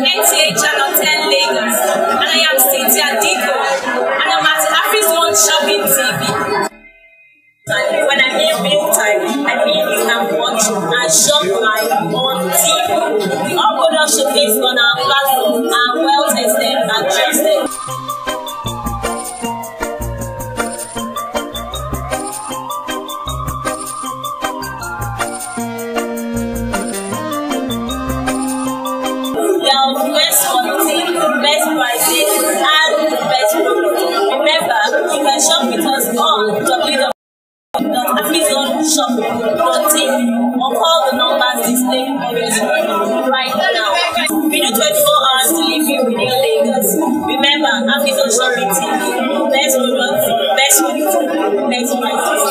NTA Channel 10 Lagos, and I am Cynthia Diko, and I'm at Afrizone Shopping TV. When I mean real time, I mean you can watch and shop live on TV. All products showcased on our platform are well tested and trusted. Amazon call the right now. We do 24 hours Lagos. Remember, Amazon best products, best quality, best prices.